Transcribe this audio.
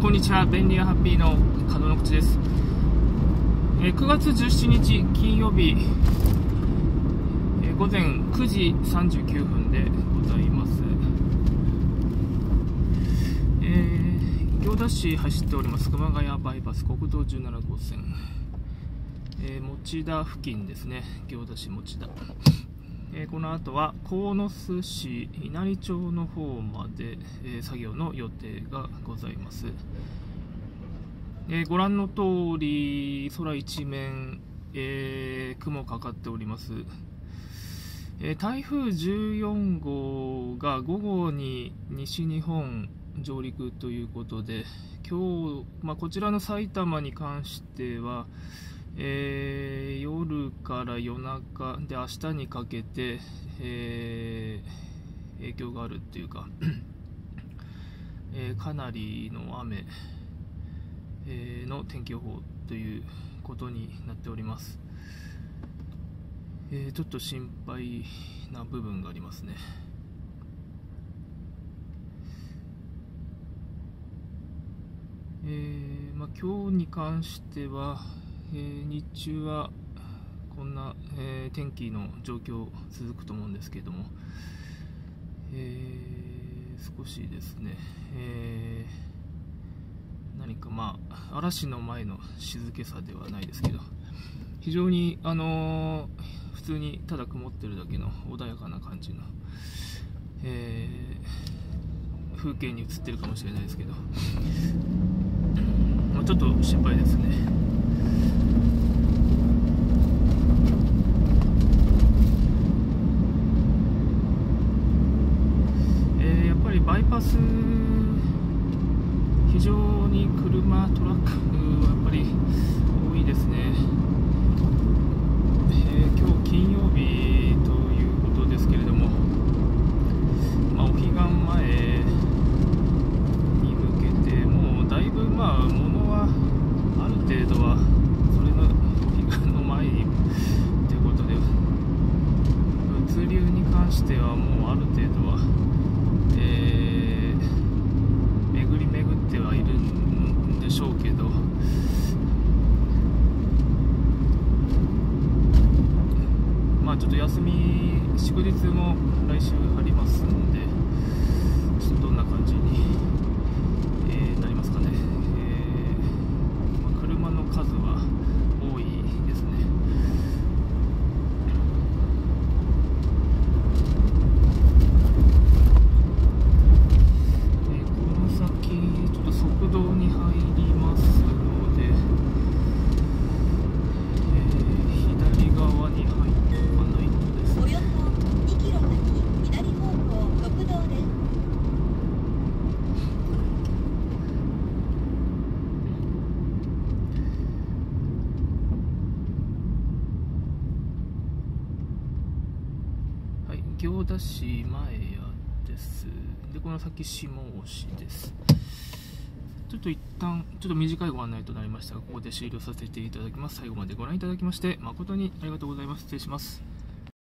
こんにちは。便利やハッピーの門の口です、えー、9月17日金曜日、えー、午前9時39分でございます。え、行田市走っております。熊谷バイパス国道17号線、え、持田付近ですね。行田市持田。えこの後は鴻巣市稲荷町の方まで、え作業の予定がございます、えご覧の通り空一面、えー、雲かかっております、え台風14号が午後に西日本上陸ということで今日、まあ、こちらの埼玉に関しては、えー、から夜中で明日にかけて、えー、影響があるっていうか、えー、かなりの雨、えの天気予報ということになっております、えちょっと心配な部分がありますね。えーまあ、今日に関しては、えー、日中はこんな、えー、天気の状況続くと思うんですけれども、えー、少しですね、え何かまあ嵐の前の静けさではないですけど非常にあの普通にただ曇ってるだけの穏やかな感じの、え風景に映ってるかもしれないですけど、まあ、ちょっと心配ですね。バイパス。非常に車トラックはやっぱり多いですね、えー、今日金曜日ということですけれども、まあ、お彼岸前に向けてもうだいぶまあ物はある程度はそれのお彼岸の前にということで物流に関してはもうある程度はえー、巡り巡ってはいるんでしょうけどちょっと休み祝日も来週ありますんでちょっとどんな感じに、えー、なりますかね、えーまあ、車の数は多いですね行田市前屋です。でこの先下押しです。ちょっと一旦ちょっと短いご案内となりましたがここで終了させていただきます。最後までご覧いただきまして誠にありがとうございます。失礼します。